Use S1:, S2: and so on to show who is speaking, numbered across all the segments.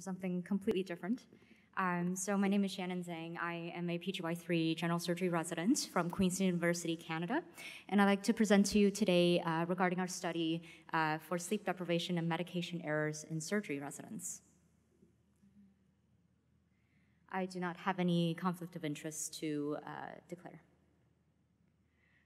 S1: for something completely different. Um, so my name is Shannon Zhang. I am a PGY3 general surgery resident from Queen's University, Canada. And I'd like to present to you today uh, regarding our study uh, for sleep deprivation and medication errors in surgery residents. I do not have any conflict of interest to uh, declare.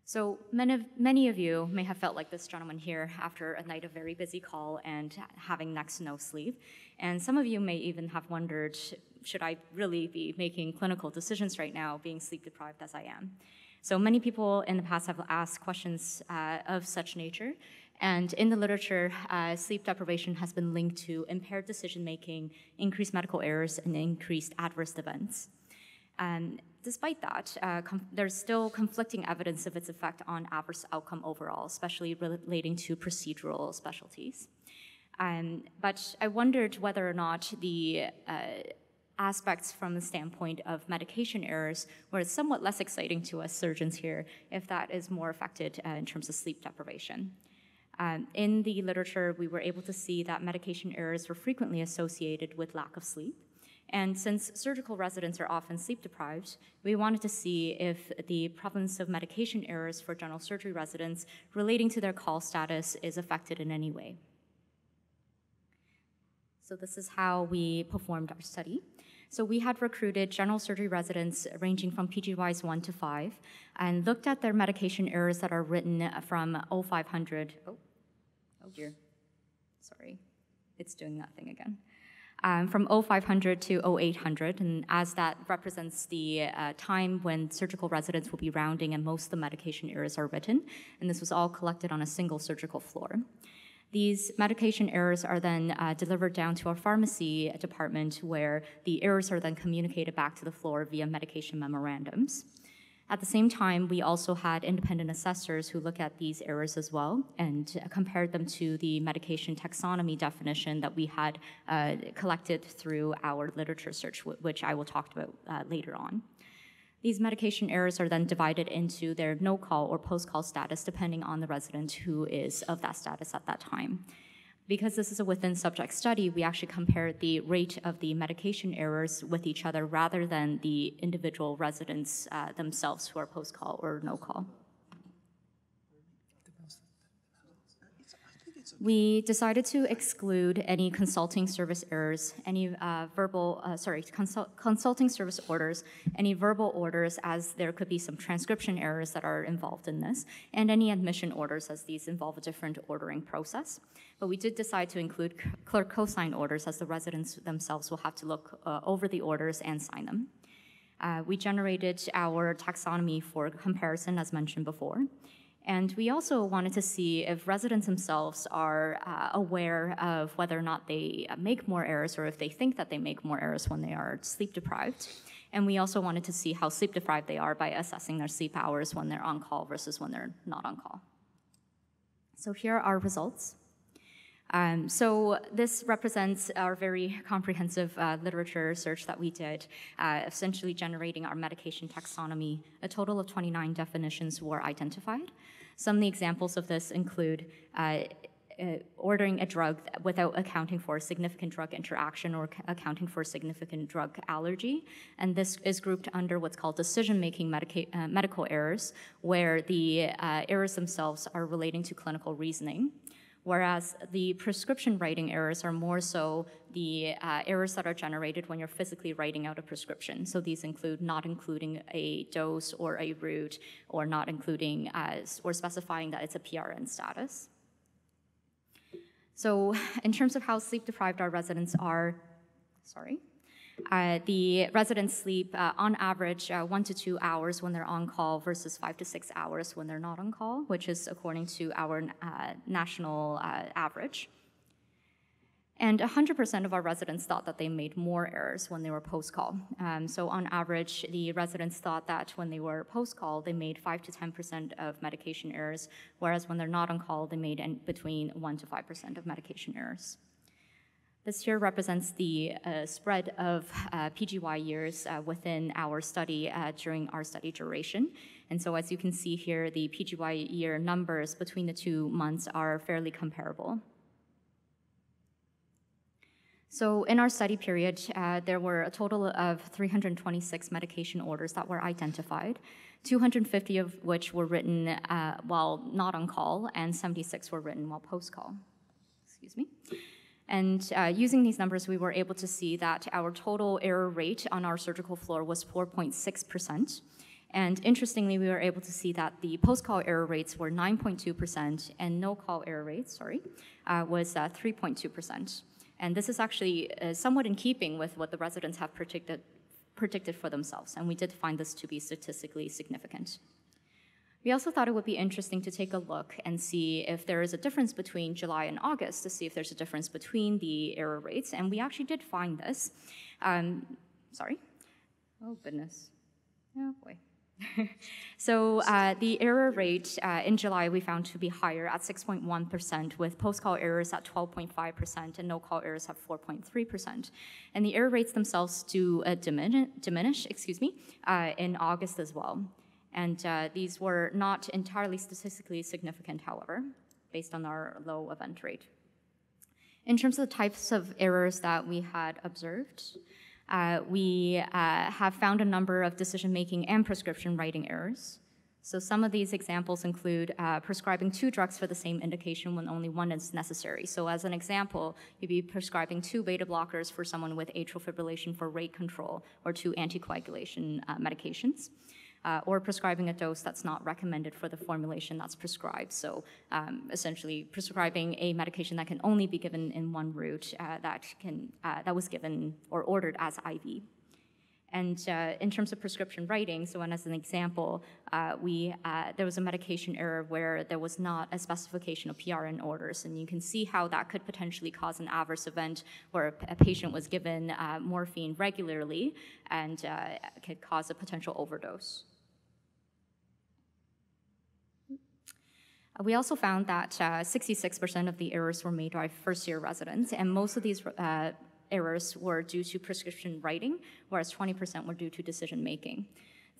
S1: So many of, many of you may have felt like this gentleman here after a night of very busy call and having next to no sleep. And some of you may even have wondered, should I really be making clinical decisions right now, being sleep deprived as I am? So many people in the past have asked questions uh, of such nature. And in the literature, uh, sleep deprivation has been linked to impaired decision making, increased medical errors, and increased adverse events. And despite that, uh, there's still conflicting evidence of its effect on adverse outcome overall, especially relating to procedural specialties. Um, but I wondered whether or not the uh, aspects from the standpoint of medication errors were somewhat less exciting to us surgeons here, if that is more affected uh, in terms of sleep deprivation. Um, in the literature, we were able to see that medication errors were frequently associated with lack of sleep. And since surgical residents are often sleep deprived, we wanted to see if the prevalence of medication errors for general surgery residents relating to their call status is affected in any way. So this is how we performed our study. So we had recruited general surgery residents ranging from PGYs 1 to 5 and looked at their medication errors that are written from 0500. Oh, oh dear. Sorry. It's doing that thing again um, from 0500 to 0800, and as that represents the uh, time when surgical residents will be rounding and most of the medication errors are written, and this was all collected on a single surgical floor. These medication errors are then uh, delivered down to our pharmacy department where the errors are then communicated back to the floor via medication memorandums. At the same time, we also had independent assessors who look at these errors as well and compared them to the medication taxonomy definition that we had uh, collected through our literature search, which I will talk about uh, later on. These medication errors are then divided into their no call or post call status, depending on the resident who is of that status at that time. Because this is a within subject study, we actually compared the rate of the medication errors with each other rather than the individual residents uh, themselves who are post call or no call. We decided to exclude any consulting service errors, any uh, verbal, uh, sorry, consult consulting service orders, any verbal orders, as there could be some transcription errors that are involved in this, and any admission orders, as these involve a different ordering process. But we did decide to include clerk co-sign orders, as the residents themselves will have to look uh, over the orders and sign them. Uh, we generated our taxonomy for comparison, as mentioned before. And we also wanted to see if residents themselves are uh, aware of whether or not they make more errors or if they think that they make more errors when they are sleep deprived. And we also wanted to see how sleep deprived they are by assessing their sleep hours when they're on call versus when they're not on call. So here are our results. Um, so this represents our very comprehensive uh, literature search that we did, uh, essentially generating our medication taxonomy. A total of 29 definitions were identified. Some of the examples of this include uh, uh, ordering a drug without accounting for a significant drug interaction or accounting for a significant drug allergy. And this is grouped under what's called decision making uh, medical errors, where the uh, errors themselves are relating to clinical reasoning whereas the prescription writing errors are more so the uh, errors that are generated when you're physically writing out a prescription. So these include not including a dose or a route, or not including as, or specifying that it's a PRN status. So in terms of how sleep deprived our residents are, sorry, uh, the residents sleep uh, on average uh, one to two hours when they're on call versus five to six hours when they're not on call, which is according to our uh, national uh, average. And 100% of our residents thought that they made more errors when they were post call. Um, so, on average, the residents thought that when they were post call, they made 5 to 10% of medication errors, whereas when they're not on call, they made between 1 to 5% of medication errors. This here represents the uh, spread of uh, PGY years uh, within our study uh, during our study duration. And so as you can see here, the PGY year numbers between the two months are fairly comparable. So in our study period, uh, there were a total of 326 medication orders that were identified, 250 of which were written uh, while not on call, and 76 were written while post-call. Excuse me. And uh, using these numbers, we were able to see that our total error rate on our surgical floor was 4.6%. And interestingly, we were able to see that the post-call error rates were 9.2% and no-call error rates, sorry, uh, was 3.2%. Uh, and this is actually uh, somewhat in keeping with what the residents have predicted, predicted for themselves. And we did find this to be statistically significant. We also thought it would be interesting to take a look and see if there is a difference between July and August to see if there's a difference between the error rates. And we actually did find this. Um, sorry. Oh, goodness. Oh, boy. so uh, the error rate uh, in July we found to be higher at 6.1%, with post-call errors at 12.5% and no-call errors at 4.3%. And the error rates themselves do uh, diminish, diminish, excuse me, uh, in August as well. And uh, these were not entirely statistically significant, however, based on our low event rate. In terms of the types of errors that we had observed, uh, we uh, have found a number of decision-making and prescription writing errors. So some of these examples include uh, prescribing two drugs for the same indication when only one is necessary. So as an example, you'd be prescribing two beta blockers for someone with atrial fibrillation for rate control or two anticoagulation uh, medications uh, or prescribing a dose that's not recommended for the formulation that's prescribed. So um, essentially prescribing a medication that can only be given in one route uh, that, can, uh, that was given or ordered as IV. And uh, in terms of prescription writing, so as an example, uh, we, uh, there was a medication error where there was not a specification of PRN orders, and you can see how that could potentially cause an adverse event where a, a patient was given uh, morphine regularly and uh, could cause a potential overdose. We also found that 66% uh, of the errors were made by first year residents, and most of these uh, errors were due to prescription writing, whereas 20% were due to decision making.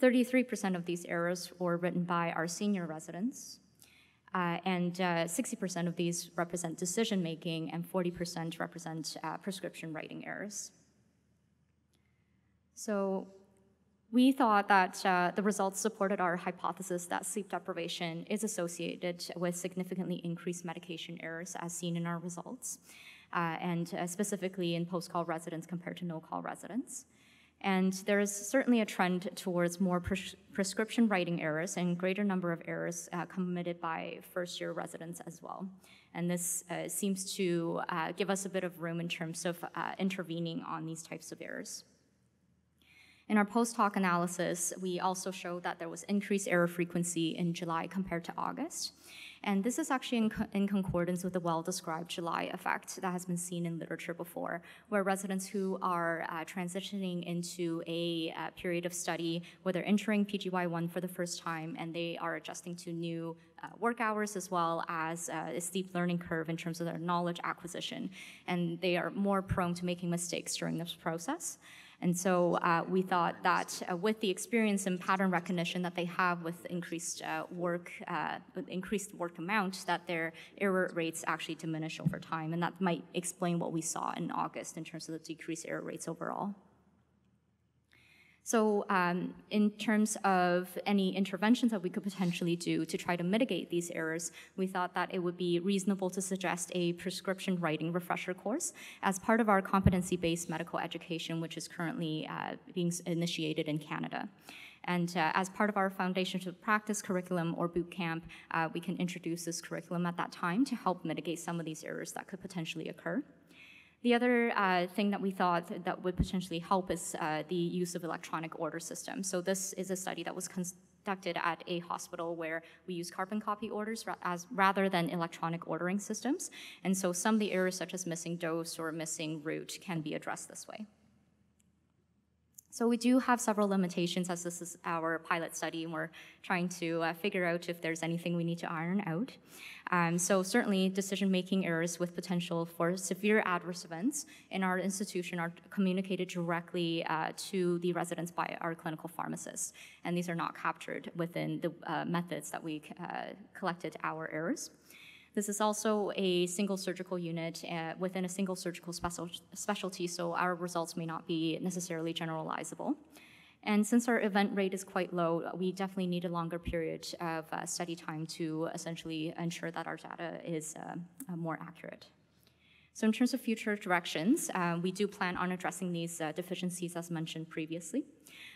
S1: 33% of these errors were written by our senior residents, uh, and 60% uh, of these represent decision making, and 40% represent uh, prescription writing errors. So we thought that uh, the results supported our hypothesis that sleep deprivation is associated with significantly increased medication errors as seen in our results, uh, and uh, specifically in post-call residents compared to no-call residents. And there is certainly a trend towards more pres prescription writing errors and greater number of errors uh, committed by first-year residents as well. And this uh, seems to uh, give us a bit of room in terms of intervening on these types of errors. In our post hoc analysis, we also showed that there was increased error frequency in July compared to August. And this is actually in, co in, concordance with the well-described July effect that has been seen in literature before, where residents who are uh, transitioning into a uh, period of study where they're entering PGY1 for the first time and they are adjusting to new uh, work hours as well as uh, a steep learning curve in terms of their knowledge acquisition. And they are more prone to making mistakes during this process. And so uh, we thought that uh, with the experience and pattern recognition that they have with increased uh, work, uh, with increased work amount, that their error rates actually diminish over time. And that might explain what we saw in August in terms of the decreased error rates overall. So um, in terms of any interventions that we could potentially do to try to mitigate these errors, we thought that it would be reasonable to suggest a prescription writing refresher course as part of our competency-based medical education, which is currently uh, being initiated in Canada. And uh, as part of our Foundation to Practice curriculum or boot camp, uh, we can introduce this curriculum at that time to help mitigate some of these errors that could potentially occur. The other uh, thing that we thought that would potentially help is uh, the use of electronic order systems. So this is a study that was conducted at a hospital where we use carbon copy orders ra as rather than electronic ordering systems. And so some of the errors such as missing dose or missing route can be addressed this way. So we do have several limitations as this is our pilot study and we're trying to uh, figure out if there's anything we need to iron out. Um, so certainly decision-making errors with potential for severe adverse events in our institution are communicated directly uh, to the residents by our clinical pharmacists. And these are not captured within the uh, methods that we uh, collected our errors. This is also a single surgical unit uh, within a single surgical special, specialty, so our results may not be necessarily generalizable. And since our event rate is quite low, we definitely need a longer period of uh, study time to essentially ensure that our data is uh, uh, more accurate. So in terms of future directions, uh, we do plan on addressing these uh, deficiencies as mentioned previously.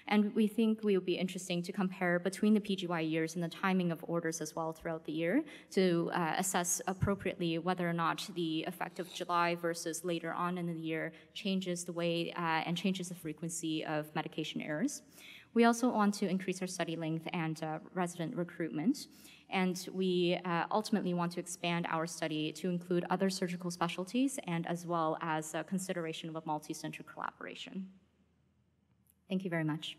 S1: And we think we would be interesting to compare between the PGY years and the timing of orders as well throughout the year to uh, assess appropriately whether or not the effect of July versus later on in the year changes the way uh, and changes the frequency of medication errors. We also want to increase our study length and uh, resident recruitment. And we uh, ultimately want to expand our study to include other surgical specialties and as well as consideration of a multi-center collaboration. Thank you very much.